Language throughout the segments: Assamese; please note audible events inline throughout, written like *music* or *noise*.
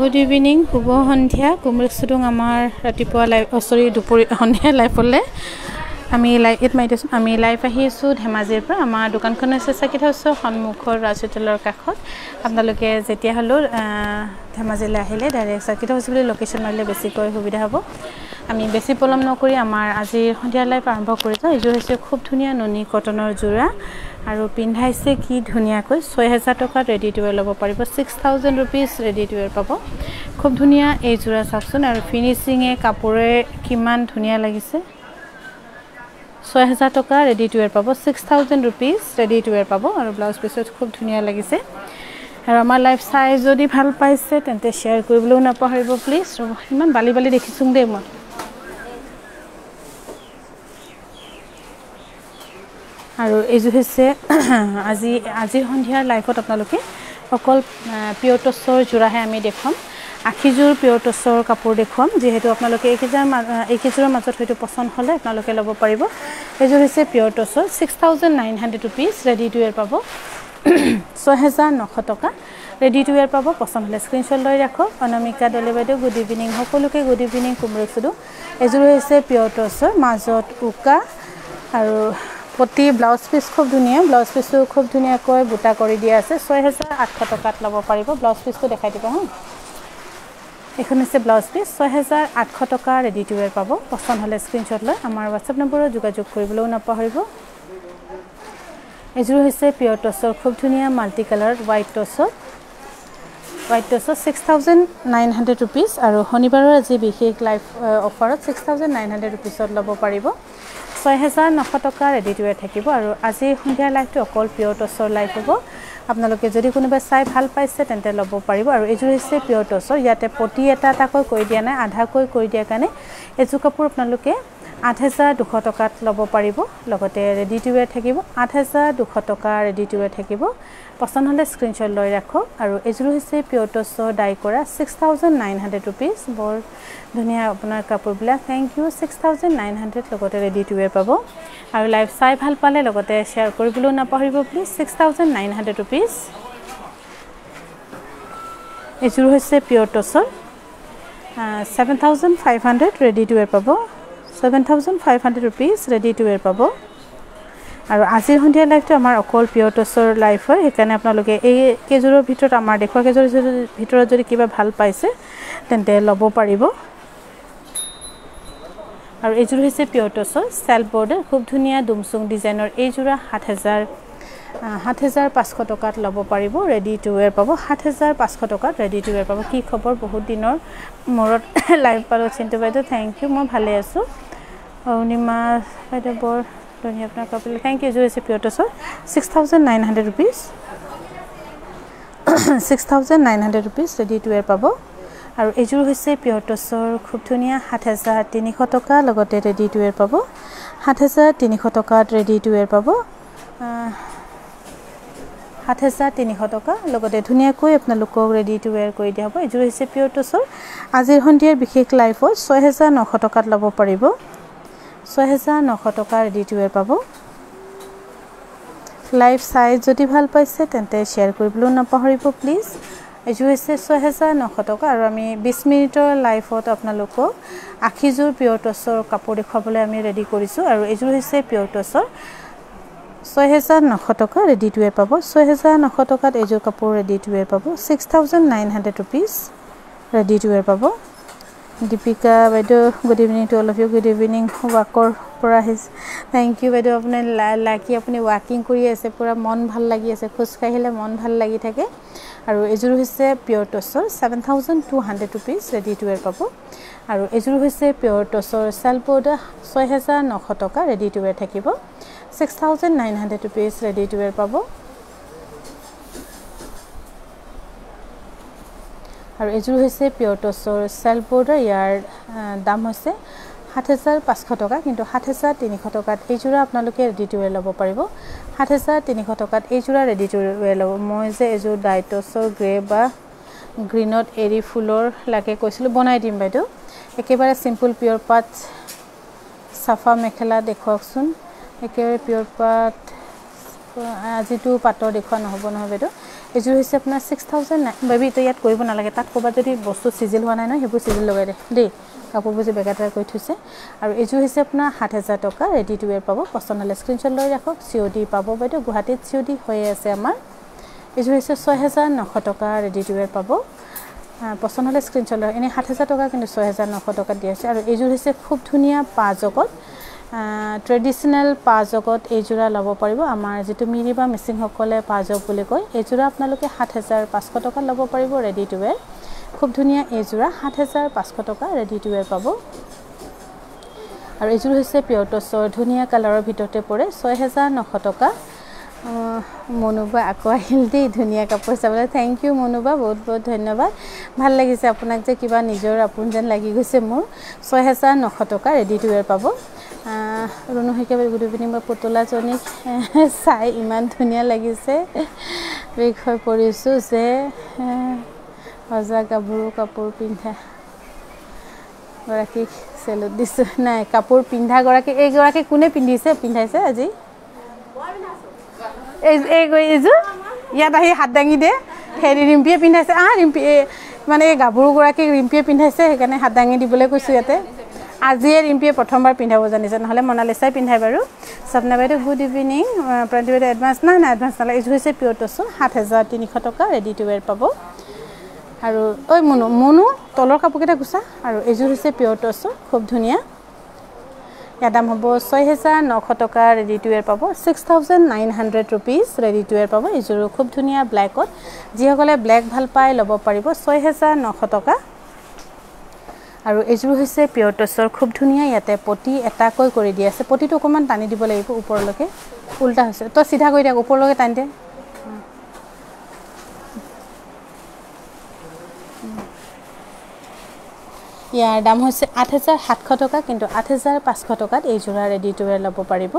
গুড ইভিনিং শুভ সন্ধিয়া। কুমৰিক চুডুং আমাৰ ৰাতিপুৱা লাইভ চৰি দুপৰীয়া সন্ধিয়া লাইভলৈ আমি লাইভ ইয়াত মাৰি দিছোঁ আমি লাইভ আহি আছোঁ ধেমাজিৰ পৰা। আমাৰ দোকানখন হৈছে চাকিত হাউচৰ সন্মুখৰ ৰাজ হোটেলৰ কাষত। আপোনালোকে যেতিয়া হ'লেও ধেমাজিলৈ আহিলে ডাইৰেক্ট চাকিত হাউচ বুলি লোকেশ্যন মাৰিলে বেছিকৈ সুবিধা হ'ব। আমি বেছি পলম নকৰি আমাৰ আজিৰ সন্ধিয়া লাইভ আৰম্ভ কৰিছোঁ এইযোৰ হৈছে খুব ধুনীয়া নুনি কটনৰ যোৰা আৰু পিন্ধাইছে কি ধুনীয়াকৈ। ছয় হেজাৰ টকাত ৰেডি টু ৱেৰ ল'ব পাৰিব। Six thousand rupees ready to wear পাব। খুব ধুনীয়া এই যোৰা চাওকচোন আৰু ফিনিচিঙে কাপোৰে কিমান ধুনীয়া লাগিছে। ছয় হেজাৰ টকা ৰেডি টু ৱেৰ পাব। Six thousand rupees ready to wear পাব আৰু ব্লাউজ পিছত খুব ধুনীয়া লাগিছে। আৰু আমাৰ লাইফ চাই যদি ভাল পাইছে তেন্তে শ্বেয়াৰ কৰিবলৈও নাপাহৰিব প্লিজ ইমান বালি বালি দেখিছোঁ দেই মই। আৰু এইযোৰ হৈছে *clears throat* আজি আজিৰ সন্ধিয়াৰ লাইফত আপোনালোকে অকল পিয়ৰ টচৰ যোৰাহে আমি দেখুৱাম। আশীযোৰ পিয়ৰ টচৰ কাপোৰ দেখুৱাম যিহেতু আপোনালোকে এইকেইযোৰ এইকেইযোৰৰ মাজত হয়তো পচন্দ হ'লে আপোনালোকে ল'ব পাৰিব। এইযোৰ হৈছে pure tussar six thousand nine hundred rupees ready to wear পাব। *clears throat* ছয় হেজাৰ নশ টকা ৰেডি টু ৱেৰ পাব। পচন্দ হ'লে স্ক্ৰীনশ্বট লৈ ৰাখক। অনামিকা দলে বাইদেউ গুড ইভিনিং সকলোকে গুড ইভিনিং কোমৰে চুদো এইযোৰ হৈছে পিয়ৰ টচৰ মাজত উকা আৰু প্ৰতি ব্লাউজ পিচ খুব ধুনীয়া ব্লাউজ পিচটো খুব ধুনীয়াকৈ বুটা কৰি দিয়া আছে। ছয় হেজাৰ আঠশ টকাত ল'ব পাৰিব। ব্লাউজ পিচটো দেখাই দিব হা। এইখন হৈছে ব্লাউজ পিচ। ছয় হেজাৰ আঠশ টকা ৰেডি টু ৱেৰ পাব। পচন্দ হ'লে স্ক্ৰীনশ্বট লৈ আমাৰ হোৱাটছএপ নম্বৰত যোগাযোগ কৰিবলৈও নাপাহৰিব এইযোৰ হৈছে পিয়ৰ টচৰ খুব ধুনীয়া multi colour white tussar white tussar six thousand nine hundred rupees আৰু শনিবাৰৰ আজি বিশেষ লাইভ অফাৰত ছিক্স থাউজেণ্ড নাইন হাণ্ড্ৰেড ৰুপিজত ল'ব পাৰিব। ছয় হেজাৰ নশ টকা ৰেডি টু ৱেৰ থাকিব আৰু আজি সন্ধিয়াৰ লাইভটো অকল পিয়ৰ টচৰ লাইভ হ'ব। আপোনালোকে যদি কোনোবাই চাই ভাল পাইছে তেন্তে ল'ব পাৰিব আৰু এইযোৰ হৈছে পিয়ৰ টচৰ। ইয়াতে প্ৰতি এটা এটাকৈ কৰি দিয়া নাই আধাকৈ কৰি দিয়াৰ কাৰণে এইযোৰ কাপোৰ আপোনালোকে আঠ হেজাৰ দুশ টকাত ল'ব পাৰিব লগতে ৰেডি টু ৱেৰ থাকিব। আঠ হেজাৰ দুশ টকা ৰেডি টু ৱেৰ থাকিব। পচন্দ হ'লে স্ক্ৰীনশ্বট লৈ ৰাখক। আৰু এইযোৰ হৈছে পিয়ৰ টচৰ ডাই কৰা six thousand nine hundred rupees বৰ ধুনীয়া আপোনাৰ কাপোৰবিলাক। Thank you six thousand nine hundred লগতে ৰেডি টু ৱেৰ পাব। আৰু লাইভ চাই ভাল পালে লগতে শ্বেয়াৰ কৰিবলৈও নাপাহৰিব please six thousand nine hundred rupees এইযোৰ হৈছে pure tussar seven thousand five hundred ready to wear পাব। Seven thousand five hundred rupees ready to wear পাব। আৰু আজিৰ সন্ধিয়া লাইভটো আমাৰ অকল পিয়ৰ টচৰ লাইভ হয় সেইকাৰণে আপোনালোকে এই কেইযোৰৰ ভিতৰত আমাৰ দেখুওৱা কেইযোৰৰ ভিতৰত যদি কিবা ভাল পাইছে তেন্তে ল'ব পাৰিব। আৰু এইযোৰ হৈছে পিয়ৰ টচৰ চেল্ফ বৰ্ডাৰ খুব ধুনীয়া ডুমচুং ডিজাইনৰ এইযোৰা সাত হেজাৰ সাত হেজাৰ পাঁচশ টকাত ল'ব পাৰিব ৰেডি টু ৱেৰ পাব। সাত হেজাৰ পাঁচশ টকাত ৰেডি টু ৱেৰ পাব। কি খবৰ? বহুত দিনৰ মূৰত *laughs* লাইভ পালোঁ। চিন্তু বাইদেউ থেংক ইউ মই ভালে আছোঁ। অৰুণিমা বাইদেউ বৰ ধুনীয়া আপোনাৰ কাপোৰ থেংক ইউ এইযোৰ হৈছে pure tussar six thousand nine hundred rupees six thousand nine hundred rupees ready to wear পাব। আৰু এইযোৰ হৈছে পিয়ৰ টচৰ খুব ধুনীয়া সাত হেজাৰ তিনিশ টকা লগতে ৰেডি টু ৱেৰ পাব। সাত হেজাৰ তিনিশ টকাত ৰেডি টু ৱেৰ পাব। সাত হেজাৰ তিনিশ টকা লগতে ধুনীয়াকৈ আপোনালোকক ৰেডি টু ৱেৰ কৰি দিয়া হ'ব। এইযোৰ হৈছে পিয়ৰ টচৰ আজিৰ সন্ধিয়াৰ বিশেষ লাইফত ছয় হেজাৰ নশ টকাত ল'ব পাৰিব। ছয় হেজাৰ নশ টকা ৰেডি টু ৱেৰ পাব। লাইভ চাই যদি ভাল পাইছে তেন্তে শ্বেয়াৰ কৰিবলৈও নাপাহৰিব প্লিজ এইযোৰ হৈছে ছয় হেজাৰ নশ টকা আৰু আমি বিছ মিনিটৰ লাইফত আপোনালোকক আশীযোৰ পিয়ৰ টচৰ কাপোৰ দেখুৱাবলৈ আমি ৰেডি কৰিছোঁ আৰু এইযোৰ হৈছে পিয়ৰ টচৰ ছয় হেজাৰ নশ টকা ৰেডি টু ৱেৰ পাব। ছয় হেজাৰ নশ টকাত এইযোৰ কাপোৰ ৰেডি টু ৱেৰ পাব। Six thousand nine hundred rupees ready to wear পাব। দীপিকা বাইদেউ good evening to all of you good evening ৱাকৰ পৰা আহিছে। থেংক ইউ বাইদেউ আপুনি লাকি আপুনি ৱাকিং কৰি আছে পূৰা মন ভাল লাগি আছে খোজকাঢ়িলে মন ভাল লাগি থাকে। আৰু এইযোৰ হৈছে pure tussar seven thousand two hundred rupees ready to wear পাব। আৰু এইযোৰ হৈছে পিয়ৰ টচৰ চেলবোৰ্ড ছয় হেজাৰ নশ টকা ৰেডি টু ৱেৰ থাকিব। Six thousand nine hundred rupees ready to wear পাব। আৰু এইযোৰ হৈছে পিয়ৰ টচৰ চেল্ফ বৰ্ডাৰ ইয়াৰ দাম হৈছে সাত হেজাৰ পাঁচশ টকা কিন্তু সাত হেজাৰ তিনিশ টকাত এইযোৰা আপোনালোকে ৰেডি টু ৱেৰ ল'ব পাৰিব। সাত হেজাৰ তিনিশ টকাত এইযোৰা ৰেডি টু ৱেৰ ল'ব। মই যে এইযোৰ ডাইটছৰ গ্ৰে বা গ্ৰীণত এৰী ফুলৰ লাগে কৈছিলোঁ বনাই দিম বাইদেউ। একেবাৰে চিম্পুল পিয়ৰ পাত চাফা মেখেলা দেখুৱাওকচোন। একেবাৰে পিয়ৰ পাট আজিতো পাটৰ দেখুওৱা নহ'ব নহয় বাইদেউ। এইযোৰ হৈছে আপোনাৰ ছিক্স থাউজেণ্ড নাইন বেবী এতিয়া ইয়াত কৰিব নালাগে। তাত ক'ৰবাত যদি বস্তু চিজিল হোৱা নাই নহয় সেইবোৰ চিজিল লগাই দে। দেই কাপোৰবোৰ যে বেগা কৰি থৈছে। আৰু এইযোৰ হৈছে আপোনাৰ সাত হেজাৰ টকা ৰেডি টু ৱেৰ পাব। পচন্দ হ'লে স্ক্ৰীণশ্বট লৈ ৰাখক। চি অ' ডি পাব বাইদেউ গুৱাহাটীত চি অ' ডি হৈয়ে আছে আমাৰ। এইযোৰ হৈছে ছয় হেজাৰ নশ টকা ৰেডি টু ৱেৰ পাব। পচন্দ হ'লে স্ক্ৰীণশ্বট লৈ এনেই সাত হেজাৰ টকা কিন্তু ছয় হেজাৰ নশ টকাত দিয়া হৈছে। আৰু এইযোৰ হৈছে খুব ধুনীয়া পাঁচ জগত। ট্ৰেডিশ্যনেল পাঁচজগত এইযোৰা ল'ব পাৰিব। আমাৰ যিটো মিৰি বা মিচিংসকলে পাঁচজগ বুলি কয় এইযোৰা আপোনালোকে সাত হেজাৰ পাঁচশ টকাত ল'ব পাৰিব ৰেডি টু ৱেৰ খুব ধুনীয়া এইযোৰা সাত হেজাৰ পাঁচশ টকা ৰেডি টু ৱেৰ পাব। আৰু এইযোৰ হৈছে পিয়ৰ টচৰ ধুনীয়া কালাৰৰ ভিতৰতে পৰে ছয় হেজাৰ নশ টকা। মনোবা আকৌ আহিল দেই ধুনীয়া কাপোৰ চাবলৈ। থেংক ইউ মনোবা বহুত বহুত ধন্যবাদ। ভাল লাগিছে আপোনাক যে কিবা নিজৰ আপোন যেন লাগি গৈছে মোৰ। ছয় হেজাৰ নশ টকা ৰেডি টু ৱেৰ পাব। ৰুণু শইকীয়া গুড ইভিনিং মই পুতলাজনীক চাই ইমান ধুনীয়া লাগিছে। বিষ হৈ পৰিছোঁ যে সজা গাভৰু কাপোৰ পিন্ধা গৰাকীক চেলুট দিছোঁ। নাই কাপোৰ পিন্ধাগৰাকী এইগৰাকী কোনে পিন্ধিছে পিন্ধাইছে আজি? এই এইযোৰ ইয়াত আহি হাত দাঙি দে। হেৰি ৰিম্পীয়ে পিন্ধাইছে আহ ৰিম্পী মানে এই গাভৰুগৰাকীক ৰিম্পীয়ে পিন্ধাইছে সেইকাৰণে হাত দাঙি দিবলৈ কৈছোঁ ইয়াতে। আজিয়ে ৰিম্পীয়ে প্ৰথমবাৰ পিন্ধাব জানিছে। নহ'লে মনালিচাই পিন্ধাই বাৰু। স্বপ্না বাইদেউ গুড ইভিনিং প্ৰান্তি বাইদেউ এডভান্স নাই নাই এডভান্স নালাগে। এইযোৰ হৈছে পিয়ৰ টচো সাত হেজাৰ তিনিশ টকা ৰেডি টু ৱেৰ পাব। আৰু ঐ মুনু মুনু তলৰ কাপোৰকেইটা গুচা আৰু এইযোৰ হৈছে পিয়ৰ টচো খুব ধুনীয়া। ইয়াৰ দাম হ'ব ছয় হেজাৰ নশ টকা ৰেডি টু ৱেৰ পাব। Six thousand nine hundred rupees ready to wear পাব। এইযোৰো খুব ধুনীয়া ব্লেকত যিসকলে ব্লেক ভাল পায় ল'ব পাৰিব। ছয় হেজাৰ নশ টকা। আৰু এইযোৰ হৈছে পিয়ৰ টচৰ খুব ধুনীয়া ইয়াতে পতি এটাকৈ কৰি দি আছে। পতিটো অকণমান টানি দিব লাগিব ওপৰলৈকে। উল্টা হৈছে। তই চিধা কৰি দিয়ক ওপৰলৈকে টানি দে। ইয়াৰ দাম হৈছে আঠ হেজাৰ সাতশ টকা কিন্তু আঠ হেজাৰ পাঁচশ টকাত এইযোৰা ৰেডি টু ৱেৰ ল'ব পাৰিব।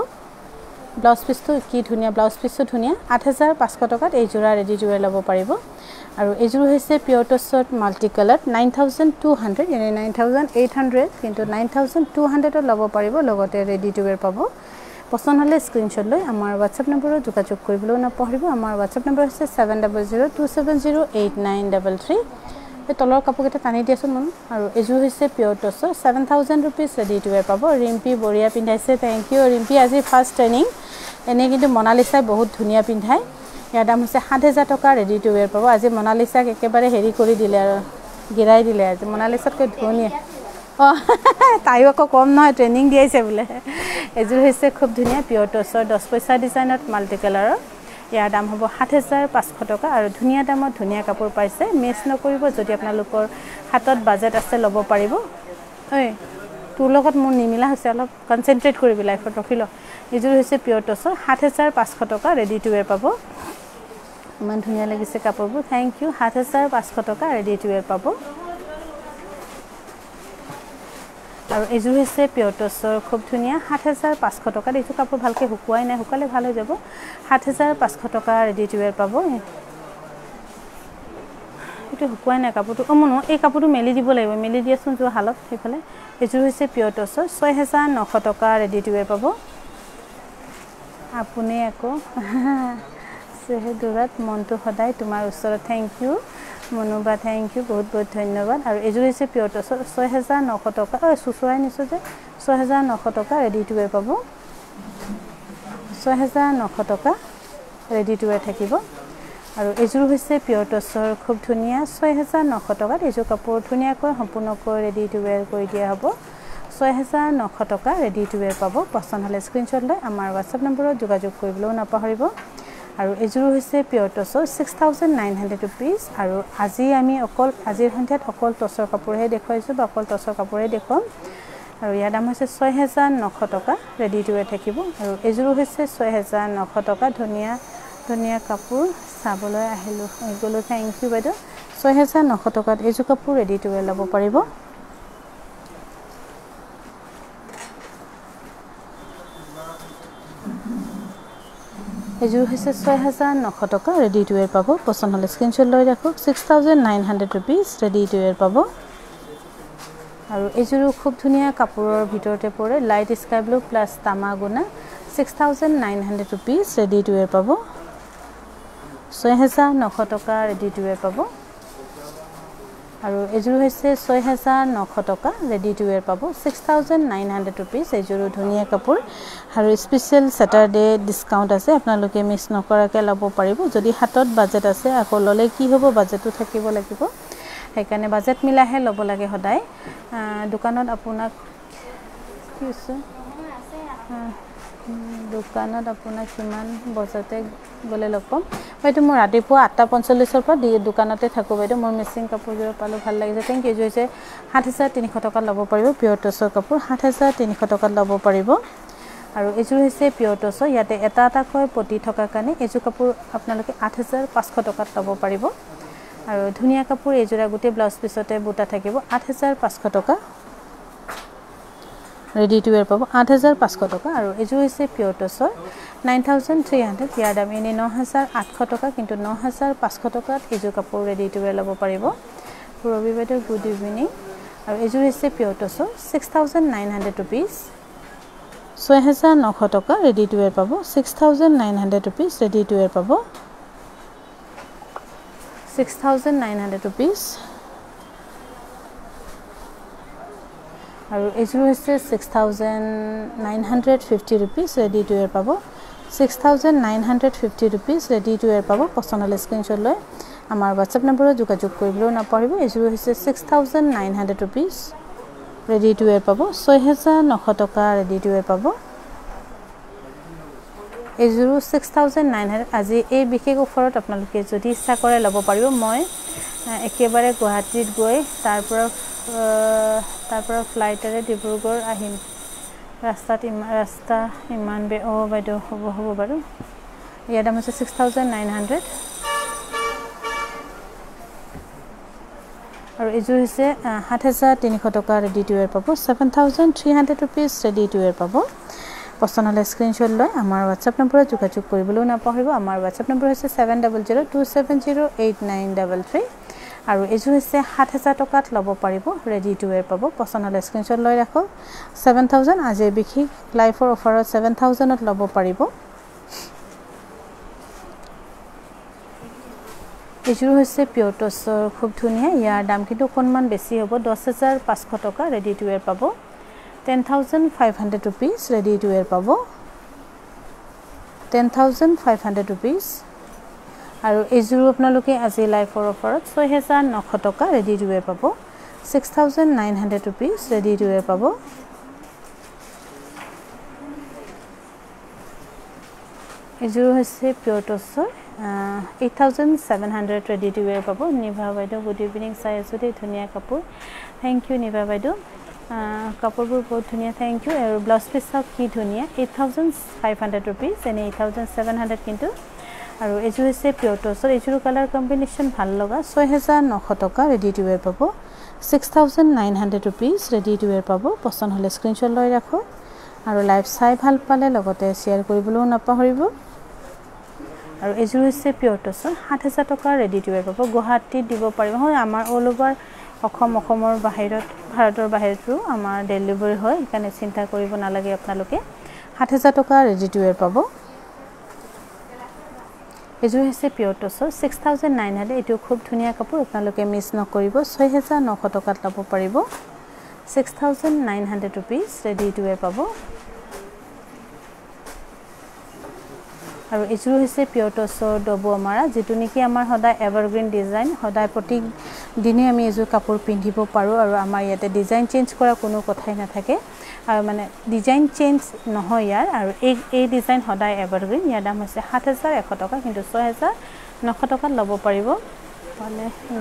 ব্লাউজ পিচটো কি ধুনীয়া ব্লাউজ পিচটো ধুনীয়া। আঠ হেজাৰ পাঁচশ টকাত এইযোৰা ৰেডি টু ৱেৰ ল'ব পাৰিব। আৰু এইযোৰ হৈছে pure টচত multi colour nine thousand two hundred এনেই নাইন থাউজেণ্ড এইট হাণ্ড্ৰেড কিন্তু নাইন থাউজেণ্ড টু হাণ্ড্ৰেডত ল'ব পাৰিব লগতে ৰেডি টু ৱেৰ পাব। পচন্দ হ'লে স্ক্ৰীণশ্বট লৈ আমাৰ হোৱাটছএপ নম্বৰত যোগাযোগ কৰিবলৈও নাপাহৰিব। আমাৰ হোৱাটছএপ নম্বৰ হৈছে seven double zero' two seven zero' eight nine double three এই তলৰ কাপোৰকেইটা টানি দিয়াচোন মানুহ আৰু এইযোৰ হৈছে pure tussar seven thousand rupees ready to wear পাব। ৰিম্পী বঢ়িয়া পিন্ধাইছে। থেংক ইউ ৰিম্পী আজি ফাৰ্ষ্ট ট্ৰেইনিং এনেই কিন্তু মনালিচাই বহুত ধুনীয়া পিন্ধায়। ইয়াৰ দাম হৈছে সাত হেজাৰ টকা ৰেডি টু ৱেৰ পাব। আজি মনালিচাক একেবাৰে হেৰি কৰি দিলে আৰু গিৰাই দিলে। আজি মনালিচাতকৈ ধুনীয়া। অঁ *laughs* তাইও আকৌ কম নহয় ট্ৰেইনিং দিয়াইছে বোলে। এযোৰ হৈছে খুব ধুনীয়া পিয়ৰ টচৰ দহ পইচা ডিজাইনত মাল্টি কালাৰৰ ইয়াৰ দাম হ'ব সাত হেজাৰ পাঁচশ টকা আৰু ধুনীয়া দামত ধুনীয়া কাপোৰ পাইছে। মিছ নকৰিব যদি আপোনালোকৰ হাতত বাজেট আছে ল'ব পাৰিব। ঐ তোৰ লগত মোৰ নিমিলা হৈছে অলপ কনচেনট্ৰেট কৰিবি লাইফত ৰখি ল। এইযোৰ হৈছে পিয়ৰ টচৰ সাত হেজাৰ পাঁচশ টকা ৰেডি টু ৱেৰ পাব। ইমান ধুনীয়া লাগিছে কাপোৰবোৰ। থেংক ইউ সাত হেজাৰ পাঁচশ টকা ৰেডি টু ৱেৰ পাব। আৰু এইযোৰ হৈছে পিয়ৰ টচৰ খুব ধুনীয়া। সাত হেজাৰ পাঁচশ টকাত এইযোৰ কাপোৰ ভালকৈ শুকুৱাই নাই শুকালে ভাল হৈ যাব। সাত হেজাৰ পাঁচশ টকা ৰেডি টু ৱেৰ পাব। এইটো শুকুৱাই নাই কাপোৰটো। অঁ মনো এই কাপোৰটো মেলি দিব লাগিব। মেলি দিয়াচোন যোৱা হালত সেইফালে। এইযোৰ হৈছে পিয়ৰ টচৰ ছয় হেজাৰ নশ টকা ৰেডি টু ৱেৰ পাব। আপুনি আকৌ চেহেদুৰত মনটো সদায় তোমাৰ ওচৰত। থেংক ইউ মনোবা থেংক ইউ বহুত বহুত ধন্যবাদ। আৰু এইযোৰ হৈছে পিয়ৰ টচৰ ছয় হেজাৰ নশ টকা। অঁ চুচৰাই নিছোঁ যে ছয় হেজাৰ নশ টকা ৰেডি টু ৱেৰ পাব। ছয় হেজাৰ নশ টকা ৰেডি টু ৱেৰ থাকিব। আৰু এইযোৰ হৈছে পিয়ৰ টচৰ খুব ধুনীয়া। ছয় হেজাৰ নশ টকাত এইযোৰ কাপোৰ ধুনীয়াকৈ সম্পূৰ্ণকৈ ৰেডি টু ৱেৰ কৰি দিয়া হ'ব। ছয় হেজাৰ নশ টকা ৰেডি টু ৱেৰ পাব। পচন্দ হ'লে স্ক্ৰীণশ্বট লৈ আমাৰ হোৱাটছএপ নম্বৰত যোগাযোগ কৰিবলৈও নাপাহৰিব। আৰু এইযোৰ হৈছে pure tussar six thousand nine hundred rupees আৰু আজি আমি অকল আজিৰ সন্ধিয়াত অকল টচৰ কাপোৰহে দেখুৱাইছোঁ বা অকল টচৰ কাপোৰে দেখুৱাম। আৰু ইয়াৰ দাম হৈছে ছয় হেজাৰ নশ টকা ৰেডি টু ৱেৰ থাকিব। আৰু এইযোৰো হৈছে ছয় হেজাৰ নশ টকা ধুনীয়া ধুনীয়া কাপোৰ চাবলৈ আহিলোঁ গ'লোঁ থেংক ইউ বাইদেউ। ছয় হেজাৰ নশ টকাত এইযোৰ কাপোৰ ৰেডি টু ৱেৰ ল'ব পাৰিব। এইযোৰ হৈছে ছয় হেজাৰ নশ টকা ৰেডি টু ৱেৰ পাব। পচন্দ হ'লে স্ক্ৰীণশ্বট লৈ ৰাখক। Six thousand nine hundred rupees ready to wear পাব। আৰু এইযোৰো খুব ধুনীয়া কাপোৰৰ ভিতৰতে পৰে। লাইট স্কাই ব্লু প্লাছ তামা গুণা six thousand nine hundred rupees ready to wear পাব। ছয় হেজাৰ নশ টকা ৰেডি টু ৱেৰ পাব। আৰু এইযোৰ হৈছে ছয় হেজাৰ নশ টকা ৰেডি টু ৱেৰ পাব। Six thousand nine hundred rupees এইযোৰো ধুনীয়া কাপোৰ। আৰু স্পেচিয়েল ছেটাৰডে ডিছকাউণ্ট আছে আপোনালোকে মিছ নকৰাকৈ ল'ব পাৰিব। যদি হাতত বাজেট আছে আকৌ ল'লে কি হ'ব? বাজেটো থাকিব লাগিব। সেইকাৰণে বাজেট মিলাইহে ল'ব লাগে সদায়। দোকানত আপোনাক কি হৈছে দোকানত আপোনাক কিমান বজাতে গ'লে লগ পাম? বাইদেউ মই ৰাতিপুৱা আঠটা পঞ্চল্লিছৰ পৰা দোকানতে থাকোঁ বাইদেউ। মোৰ মিচিং কাপোৰযোৰ পালোঁ ভাল লাগিছে। থেংক ইউ হৈছে সাত হাজাৰ তিনিশ টকাত ল'ব পাৰিব পিয়ৰ টচৰ কাপোৰ। সাত হাজাৰ তিনিশ টকাত ল'ব পাৰিব। আৰু এইযোৰ হৈছে পিয়ৰ টচৰ ইয়াতে এটা এটাকৈ পতি থকাৰ কাৰণে এইযোৰ কাপোৰ আপোনালোকে আঠ হাজাৰ পাঁচশ টকাত ল'ব পাৰিব। আৰু ধুনীয়া কাপোৰ এইযোৰা গোটেই ব্লাউজ পিছতে বুটা থাকিব। আঠ হাজাৰ পাঁচশ টকা। ৰেডি টু ৱেৰ পাব। আঠ হাজাৰ পাঁচশ টকা আৰু এইযোৰ হৈছে pure tussar nine thousand three hundred. ইয়াৰ দাম এনেই ন হাজাৰ আঠশ টকা কিন্তু ন হাজাৰ পাঁচশ টকাত এইযোৰ কাপোৰ ৰেডি টু ৱেৰ ল'ব পাৰিব। ৰবি বাইদেউ গুড ইভিনিং আৰু এইযোৰ হৈছে পিয়ৰ টচৰ six thousand nine hundred rupees ছয় হেজাৰ নশ টকা ৰেডি টু ৱেৰ পাব। Six thousand nine hundred rupees ready to wear পাব। Six thousand nine hundred rupees আৰু এইযোৰ হৈছে six thousand nine hundred fifty rupees ready to wear পাব। Six thousand nine hundred fifty rupees ready to wear পাব পচন্দ হ'লে স্ক্ৰীণশ্বট লৈ। আমাৰ হোৱাটছএপ নম্বৰত যোগাযোগ কৰিবলৈও নাপাহৰিব। এইযোৰ হৈছে six thousand nine hundred rupees ready to wear পাব। ছয় হেজাৰ নশ টকা ৰেডি টু ৱেৰ পাব। এইযোৰো ছিক্স থাউজেণ্ড নাইন হাণ্ড্ৰেড আজি এই বিশেষ অফাৰত আপোনালোকে যদি ইচ্ছা কৰে ল'ব পাৰিব। মই একেবাৰে গুৱাহাটীত গৈ তাৰপৰা তাৰপৰা ফ্লাইটেৰে ডিব্ৰুগড় আহিম। ৰাস্তাত ইমান ৰাস্তা ইমান বে অঁ বাইদেউ হ'ব হ'ব বাৰু। ইয়াৰ দাম হৈছে ছিক্স থাউজেণ্ড নাইন হাণ্ড্ৰেড আৰু এইযোৰ হৈছে সাত হেজাৰ তিনিশ টকা ৰেডি টু ৱেৰ পাব। Seven thousand three hundred rupees ready to wear পাব। পচন্দ হ'লে স্ক্ৰীণশ্বট লৈ আমাৰ হোৱাটছএপ নম্বৰত যোগাযোগ কৰিবলৈও নাপাহৰিব। আমাৰ হোৱাটছএপ নম্বৰ হৈছে seven double zero' two seven zero' eight nine double three আৰু এইযোৰ হৈছে সাত হেজাৰ টকাত ল'ব পাৰিব ৰেডি টু ৱেৰ পাব। পচন্দ হ'লে স্ক্ৰীণশ্বট লৈ ৰাখক। ছেভেন থাউজেণ্ড আজিৰ বিশেষ লাইফৰ অফাৰত ছেভেন থাউজেণ্ডত ল'ব পাৰিব। এইযোৰ হৈছে পিয়ৰ টচৰ খুব ধুনীয়া। ইয়াৰ দাম কিন্তু অকণমান বেছি হ'ব। দহ হেজাৰ পাঁচশ টকা ৰেডি টু ৱেৰ পাব। Ten thousand five hundred rupees ready to wear পাব। Ten thousand five hundred rupees আৰু এইযোৰো আপোনালোকে আজি লাইফৰ অফাৰত ছয় হেজাৰ নশ টকা ৰেডি টু ৱেৰ পাব। Six thousand nine hundred rupees ready to wear পাব। এইযোৰ হৈছে pure tussar eight thousand seven hundred ready to wear পাব। নিভা বাইদেউ গুড ইভিনিং চাই আছোঁ দেই ধুনীয়া কাপোৰ। থেংক ইউ নিভা বাইদেউ। কাপোৰবোৰ বহুত ধুনীয়া থেংক ইউ আৰু ব্লাউজ পিচ চাওক কি ধুনীয়া। Eight thousand five hundred rupees এনে এইট থাউজেণ্ড ছেভেন হাণ্ড্ৰেড কিন্তু আৰু এইযোৰ হৈছে পিয়ৰ টচৰ এইযোৰ কালাৰ কম্বিনেশ্যন ভাল লগা ছয় হেজাৰ নশ টকা ৰেডি টু ৱেৰ পাব। Six thousand nine hundred rupees ready to wear পাব। পচন্দ হ'লে স্ক্ৰীণশ্বট লৈ ৰাখোঁ আৰু লাইভ চাই ভাল পালে লগতে শ্বেয়াৰ কৰিবলৈও নাপাহৰিব। আৰু এইযোৰ হৈছে পিয়ৰ টচৰ সাত হেজাৰ টকা ৰেডি টু ৱেৰ পাব। গুৱাহাটীত দিব পাৰিব। হয় আমাৰ অল অভাৰ অসম অসমৰ বাহিৰত ভাৰতৰ বাহিৰতো আমাৰ ডেলিভাৰী হয়। সেইকাৰণে চিন্তা কৰিব নালাগে আপোনালোকে। সাত হেজাৰ টকা ৰেডি টু ৱেৰ পাব। এইযোৰ হৈছে pure tussar six thousand nine hundred এইটো খুব ধুনীয়া কাপোৰ আপোনালোকে মিছ নকৰিব। ছয় হেজাৰ নশ টকাত ল'ব পাৰিব। Six thousand nine hundred rupees ready to wear পাব। আৰু এইযোৰ হৈছে পিয়ৰ টচৰ ডবু আমাৰা যিটো নেকি আমাৰ সদায় এভাৰগ্ৰীণ ডিজাইন সদায় প্ৰত্যেক দিনেই আমি এইযোৰ কাপোৰ পিন্ধিব পাৰোঁ আৰু আমাৰ ইয়াতে ডিজাইন চেঞ্জ কৰা কোনো কথাই নাথাকে। আৰু মানে ডিজাইন চেঞ্জ নহয় ইয়াৰ আৰু এই এই ডিজাইন সদায় এভাৰগ্ৰীণ ইয়াৰ দাম হৈছে সাত হেজাৰ এশ টকা কিন্তু ছয় হেজাৰ নশ টকাত ল'ব পাৰিব।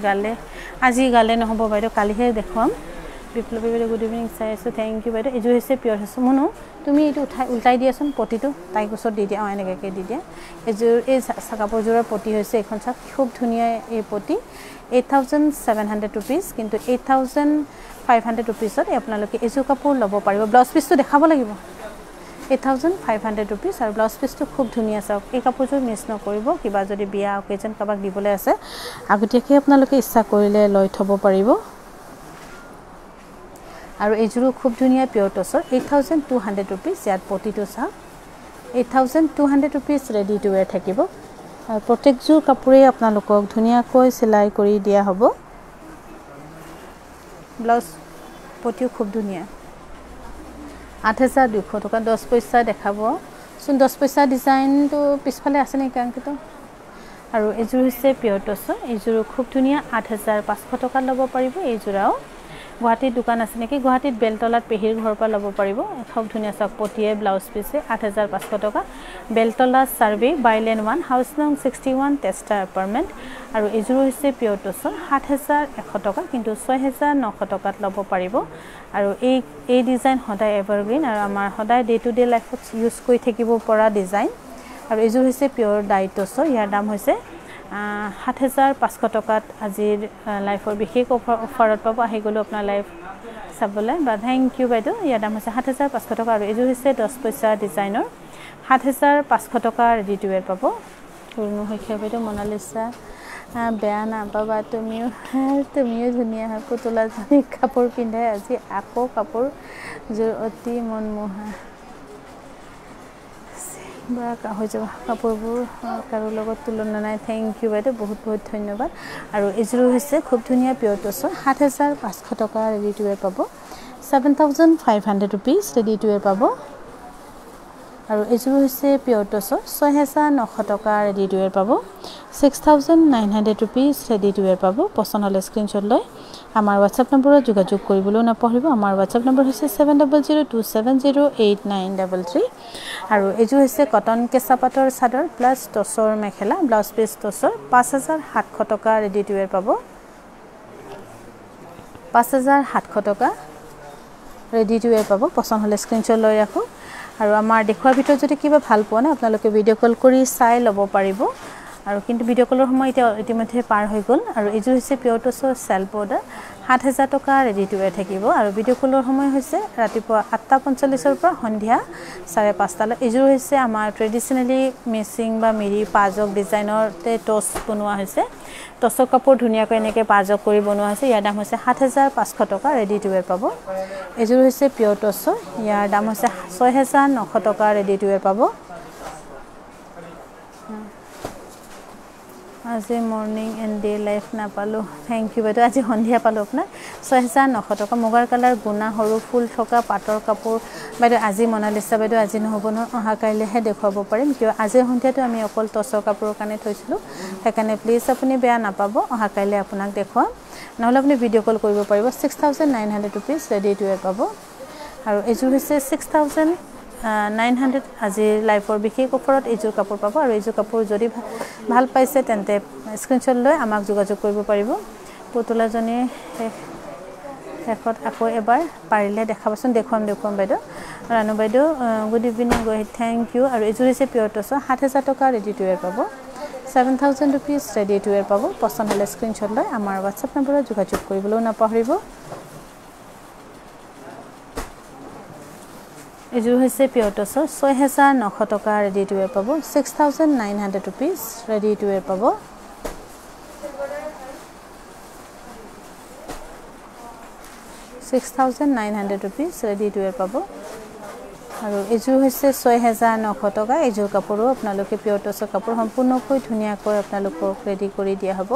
গালে আজি গালে নহ'ব বাইদেউ কালিহে দেখুৱাম। বিপ্লৱী বাইদেউ গুড ইভিনিং চাই আছোঁ থেংক ইউ বাইদেউ। এইযোৰ হৈছে পিয়ৰ হৈছে। মুনু তুমি এইটো উঠাই উল্টাই দিয়াচোন পতিটো তাইক ওচৰত দি দিয়া অঁ এনেকুৱাকৈ দি দিয়া। এইযোৰ এই কাপোৰযোৰৰ পতি হৈছে এইখন চাওক খুব ধুনীয়া এই পতি। Eight thousand seven hundred rupees কিন্তু এইট থাউজেণ্ড ফাইভ হাণ্ড্ৰেড ৰুপিজত আপোনালোকে এইযোৰ কাপোৰ ল'ব পাৰিব। ব্লাউজ পিচটো দেখাব লাগিব। Eight thousand five hundred rupees আৰু ব্লাউজ পিচটো খুব ধুনীয়া চাওক। এই কাপোৰযোৰ মিছ নকৰিব কিবা যদি বিয়া অকেজন কাৰোবাক দিবলৈ আছে। আগতীয়াকৈ আপোনালোকে ইচ্ছা কৰিলে লৈ থ'ব পাৰিব। আৰু এইযোৰো খুব ধুনীয়া pure tussar eight thousand two hundred rupees ইয়াত প্ৰতিটো চাওক eight thousand two hundred rupees ready to wear থাকিব। আৰু প্ৰত্যেকযোৰ কাপোৰেই আপোনালোকক ধুনীয়াকৈ চিলাই কৰি দিয়া হ'ব। ব্লাউজ পতিও খুব ধুনীয়া। আঠ হেজাৰ দুশ টকা দহ পইচা দেখাব। চোন দহ পইচা ডিজাইনটো পিছফালে আছে নেকি অংকিত? আৰু এইযোৰ হৈছে পিয়ৰ টচৰ এইযোৰো খুব ধুনীয়া আঠ হেজাৰ পাঁচশ টকাত ল'ব পাৰিব। এইযোৰাও গুৱাহাটীত দোকান আছে নেকি? গুৱাহাটীত বেলতলাত পেহীৰ ঘৰৰ পৰা ল'ব পাৰিব। খুব ধুনীয়া চাওক পটিয়ে ব্লাউজ পিছে আঠ হেজাৰ পাঁচশ টকা। Beltola survey bylane one house নং ছিক্সটি ওৱান টেষ্টাৰ এপাৰ্টমেণ্ট। আৰু এইযোৰ হৈছে পিয়ৰ টচৰ সাত হেজাৰ এশ টকা কিন্তু ছয় হেজাৰ নশ টকাত ল'ব পাৰিব। আৰু এই এই ডিজাইন সদায় এভাৰগ্ৰীণ আৰু আমাৰ সদায় ডে টু ডে লাইফত ইউজ কৰি থাকিব পৰা ডিজাইন। আৰু এইযোৰ হৈছে পিয়ৰ ডাইট টচৰ ইয়াৰ দাম হৈছে সাত হেজাৰ পাঁচশ টকাত আজিৰ লাইফৰ বিশেষ অফাৰ অফাৰত পাব। আহি গ'লোঁ আপোনাৰ লাইফ চাবলৈ। বা থেংক ইউ বাইদেউ ইয়াৰ দাম হৈছে সাত হেজাৰ পাঁচশ টকা আৰু এইযোৰ হৈছে দহ পইচা ডিজাইনৰ সাত হেজাৰ পাঁচশ টকা ৰেডি টু ৱেৰ পাব। ৰুণু শইকীয়া বাইদেউ মনালিচা বেয়া নাপাবা তুমিও। *laughs* তুমিও ধুনীয়া হয় পুতলাজনী কাপোৰ পিন্ধাই আজি আকৌ কাপোৰযোৰ অতি মনমোহা। বা হৈ যাব কাপোৰবোৰ কাৰো লগত তুলনা নাই। থেংক ইউ বাইদেউ বহুত বহুত ধন্যবাদ। আৰু এইযোৰো হৈছে খুব ধুনীয়া পিয়ৰ টচৰ সাত হেজাৰ পাঁচশ টকা ৰেডি টু ৱেৰ পাব। Seven thousand five hundred rupees ready to wear পাব। আৰু এইযোৰ হৈছে পিয়ৰ টচৰ ছয় হেজাৰ নশ টকা ৰেডি টু ৱেৰ পাব। Six thousand nine hundred rupees ready to wear পাব। পচন্দ হ'লে স্ক্ৰীণশ্বট লৈ আমাৰ হোৱাটছএপ নম্বৰত যোগাযোগ কৰিবলৈও নাপাহৰিব আমাৰ হোৱাটছএপ নম্বৰ হৈছে seven double zero' two seven zero' eight nine double three আৰু এইযোৰ হৈছে কটন কেঁচা পাটৰ চাদৰ plus tussar mekhela blouse piece tussar. পাঁচ হাজাৰ সাতশ টকা ৰেডি টু ৱেৰ পাব। পাঁচ হাজাৰ সাতশ টকা ৰেডি টু ৱেৰ পাব। পচন্দ হ'লে স্ক্ৰীণশ্বট লৈ ৰাখোঁ। আৰু আমাৰ দেখুৱাৰ ভিতৰত যদি কিবা ভাল পোৱা নাই আপোনালোকে ভিডিঅ' কল কৰি চাই ল'ব পাৰিব। আৰু কিন্তু ভিডিঅ' কলৰ সময় এতিয়া ইতিমধ্যে পাৰ হৈ গ'ল আৰু এইযোৰ হৈছে পিয়ৰ টচৰ চেল পাউডাৰ সাত হেজাৰ টকা ৰেডি টু ৱেৰ থাকিব আৰু ভিডিঅ' কলৰ সময় হৈছে ৰাতিপুৱা আঠটা পঞ্চল্লিছৰ পৰা সন্ধিয়া চাৰে পাঁচটালৈ। এইযোৰ হৈছে আমাৰ ট্ৰেডিশ্যনেলি মিচিং বা মিৰি পাজক ডিজাইনতে টচ বনোৱা হৈছে। টচৰ কাপোৰ ধুনীয়াকৈ এনেকৈ পাজক কৰি বনোৱা হৈছে। ইয়াৰ দাম হৈছে সাত হেজাৰ পাঁচশ টকা ৰেডি টু ৱেৰ পাব। এইযোৰ হৈছে পিয়ৰ টচৰ ইয়াৰ দাম হৈছে ছয় হেজাৰ নশ টকা ৰেডি টু ৱেৰ পাব। আজি মৰ্ণিং এণ্ড ডে লাইফ নাপালোঁ। থেংক ইউ বাইদেউ আজি সন্ধিয়া পালোঁ আপোনাক হেজাৰ নশ টকা মুগাৰ কালাৰ গুণা সৰু ফুল থকা পাটৰ কাপোৰ। বাইদেউ আজি মনালিছা বাইদেউ আজি নহ'ব নহয় অহা কাইলৈহে দেখুৱাব পাৰিম। কিয় আজিৰ সন্ধিয়াটো আমি অকল টচৰ কাপোৰৰ কাৰণে থৈছিলোঁ। সেইকাৰণে প্লিজ আপুনি বেয়া নাপাব অহা কাইলৈ আপোনাক দেখুৱাম। নহ'লে আপুনি ভিডিঅ' কল কৰিব পাৰিব। Six thousand nine hundred rupees ready to wear পাব। আৰু এইযোৰ হৈছে ছিক্স থাউজেণ্ড নাইন হাণ্ড্ৰেড আজিৰ লাইফৰ বিশেষ অফাৰত এইযোৰ কাপোৰ পাব আৰু এইযোৰ কাপোৰ যদি ভাল পাইছে তেন্তে স্ক্ৰীণশ্বট লৈ আমাক যোগাযোগ কৰিব পাৰিব। পুতলাজনীৰ শেষ শেষত আকৌ এবাৰ পাৰিলে দেখাবচোন দেখুৱাম দেখুৱাম বাইদেউ। ৰাণু বাইদেউ গুড ইভিনিং গৈ থেংক ইউ আৰু এইযোৰ হৈছে পিয়ৰ টচৰ সাত হেজাৰ টকা ৰেডি টু ৱেৰ পাব। Seven thousand rupees ready to wear পাব। পচন্দ হ'লে স্ক্ৰীণশ্বট লৈ আমাৰ হোৱাটছএপ নম্বৰত যোগাযোগ কৰিবলৈও নাপাহৰিব। এইযোৰ হৈছে পিয়ৰ টচৰ ছয় হেজাৰ নশ টকা ৰেডি টু ৱেৰ পাব six thousand nine hundred rupees ready to wear পাব। Six thousand nine hundred rupees ready to wear পাব। আৰু এইযোৰ হৈছে ছয় হেজাৰ নশ টকা এইযোৰ কাপোৰো আপোনালোকে পিয়ৰ টচৰ কাপোৰ সম্পূৰ্ণকৈ ধুনীয়াকৈ আপোনালোকক ৰেডি কৰি দিয়া হ'ব।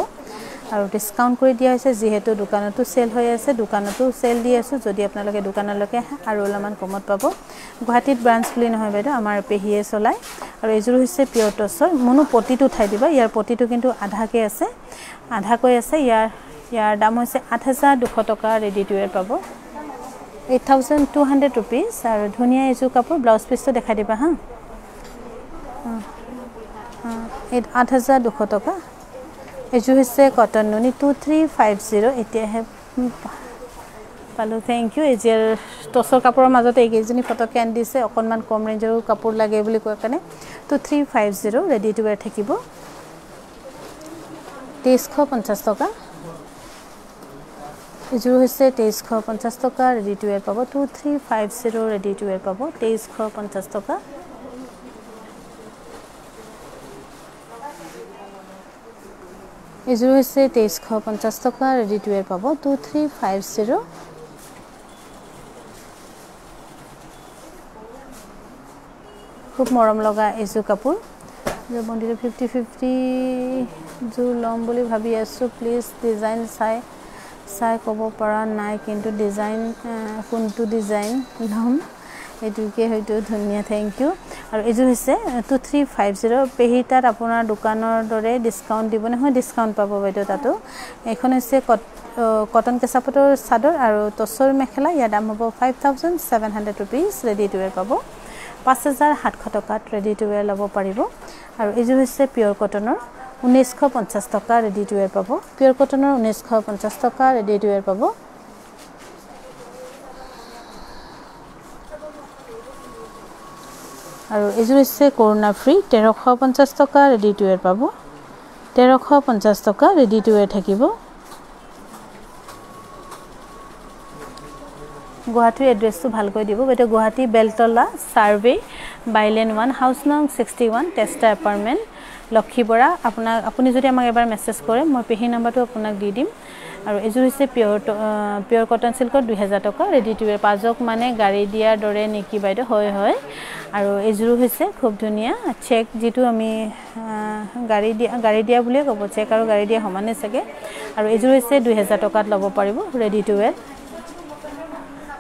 আৰু ডিছকাউণ্ট কৰি দিয়া হৈছে যিহেতু দোকানতো চেল হৈ আছে দোকানতো চেল দি আছোঁ যদি আপোনালোকে দোকানলৈকে আহে আৰু অলপমান কমত পাব। গুৱাহাটীত ব্ৰাঞ্চ বুলি নহয় বাইদেউ আমাৰ পেহীয়ে চলায় আৰু এইযোৰ হৈছে পিয়ৰ টচৰ মোনো পতিটো উঠাই দিবা ইয়াৰ পতিটো কিন্তু আধাকৈ আছে। আধাকৈ আছে ইয়াৰ ইয়াৰ দাম হৈছে আঠ হেজাৰ দুশ টকা ৰেডি টু ৱেৰ পাব। Eight thousand two hundred rupees আৰু ধুনীয়া এইযোৰ কাপোৰ ব্লাউজ পিচটো দেখাই দিবা হা। আঠ হাজাৰ দুশ টকা। এইযোৰ হৈছে কটন নুনি টু থ্ৰী ফাইভ জিৰ' এতিয়াহে পালোঁ। থেংক ইউ এজিয়াৰ টচৰ কাপোৰৰ মাজতে এইকেইজনী ফটোকে আনি দিছে। অকণমান কম ৰেঞ্জৰো কাপোৰ লাগে বুলি কোৱাৰ কাৰণে। Two three five zero' ready to wear থাকিব। তেইছশ পঞ্চাছ টকা। এইযোৰ হৈছে তেইছশ পঞ্চাছ টকা ৰেডি টু ৱেৰ পাব। Two three five zero' ready to wear পাব। তেইছশ পঞ্চাছ টকা। এইযোৰ হৈছে তেইছশ পঞ্চাছ টকা ৰেডি টু ৱেৰ পাব। টু থ্ৰী ফাইভ জিৰ' খুব মৰম লগা এইযোৰ কাপোৰ। মন্দিৰত ফিফটি ফিফটি যোৰ ল'ম বুলি ভাবি আছোঁ। প্লিজ ডিজাইন চাই চাই ক'ব পৰা নাই কিন্তু ডিজাইন কোনটো ডিজাইন ল'ম? এইটোকে হয়তো ধুনীয়া থেংক ইউ আৰু এইযোৰ হৈছে টু থ্ৰী ফাইভ জিৰ' পেহী তাত আপোনাৰ দোকানৰ দৰে ডিছকাউণ্ট দিব নহয় ডিছকাউণ্ট পাব বাইদেউ তাতো। এইখন হৈছে কট কটন কেঁচা পাতৰ চাদৰ আৰু টচৰ মেখেলা। ইয়াৰ দাম হ'ব five thousand seven hundred rupees ready to wear পাব। পাঁচ হাজাৰ সাতশ টকাত ৰেডি টু ৱেৰ ল'ব পাৰিব। আৰু এইযোৰ হৈছে পিয়'ৰ কটনৰ ঊনৈছশ পঞ্চাছ টকা ৰেডি টু ৱেৰ পাব। পিয়'ৰ কটনৰ ঊনৈছশ পঞ্চাছ টকা ৰেডি টু ৱেৰ পাব। আৰু এইযোৰ হৈছে কৰোণা ফ্ৰী তেৰশ পঞ্চাছ টকা ৰেডি টু ৱেৰ পাব। তেৰশ পঞ্চাছ টকা ৰেডি টু ৱেৰ থাকিব। গুৱাহাটীৰ এড্ৰেছটো ভালকৈ দিব। বাইদেউ Guwahati Beltola survey bylane one house নং ছিক্সটি ওৱান টেষ্টা এপাৰ্টমেণ্ট লক্ষী বৰা আপোনাক আপুনি যদি আমাক এবাৰ মেছেজ কৰে মই পেহী নাম্বাৰটো আপোনাক দি দিম। আৰু এইযোৰ হৈছে পিয়'ৰ পিয়'ৰ কটন চিল্কত দুহেজাৰ টকা ৰেডি টু ৱেৰ পাজক মানে গাড়ী দিয়াৰ দৰে নেকি বাইদেউ? হয় হয়। আৰু এইযোৰো হৈছে খুব ধুনীয়া। চেক যিটো আমি গাড়ী দিয়া গাড়ী দিয়া বুলিয়ে ক'ব। চেক আৰু গাড়ী দিয়া সমানে চাগে। আৰু এইযোৰ হৈছে দুহেজাৰ টকাত ল'ব পাৰিব ৰেডি টু ৱেৰ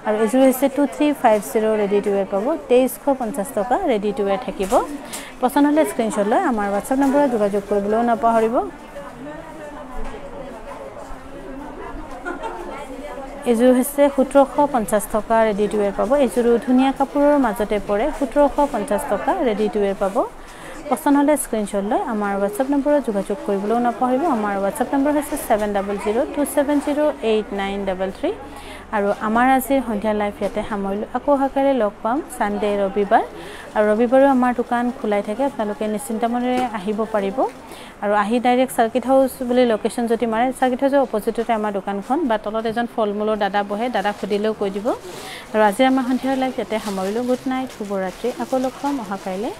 আৰু এইযোৰ হৈছে two three five zero' ready to wear পাব। তেইছশ পঞ্চাছ টকা ৰেডি টু ৱেৰ থাকিব। পচন্দ হ'লে স্ক্ৰীনশ্বট লৈ আমাৰ হোৱাটছআপ নম্বৰত যোগাযোগ কৰিবলৈও নাপাহৰিব। এইযোৰ হৈছে সোতৰশ পঞ্চাছ টকা ৰেডি টু ৱেৰ পাব। এইযোৰো ধুনীয়া কাপোৰৰ মাজতে পৰে সোতৰশ পঞ্চাছ টকা ৰেডি টু ৱেৰ পাব। পচন্দ হ'লে স্ক্ৰীনশ্বট লৈ আমাৰ হোৱাটছআপ নম্বৰত যোগাযোগ কৰিবলৈও নাপাহৰিব। আমাৰ হোৱাটছআপ নম্বৰ হৈছে seven double zero' two seven zero' eight nine double three আৰু আমাৰ আজিৰ সন্ধিয়া লাইফ ইয়াতে সামৰিলোঁ। আকৌ অহাকালি লগ পাম ছানডে ৰবিবাৰ। আৰু ৰবিবাৰেও আমাৰ দোকান খোলাই থাকে আপোনালোকে নিশ্চিন্ত মনেৰে আহিব পাৰিব। আৰু আহি ডাইৰেক্ট চাৰ্কিট হাউচ বুলি লোকেশ্যন যদি মাৰে চাৰ্কিট হাউচৰ অপজিটতে আমাৰ দোকানখন বা তলত এজন ফল মূলৰ দাদা বহে দাদাক সুধিলেও কৈ দিব। আৰু আজি আমাৰ সন্ধিয়াৰ লাইফ ইয়াতে সামৰিলোঁ। গুড নাইট শুভৰাত্ৰি। আকৌ লগ পাম অহাকাইলৈ।